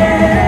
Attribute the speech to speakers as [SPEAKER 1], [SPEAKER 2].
[SPEAKER 1] Yeah.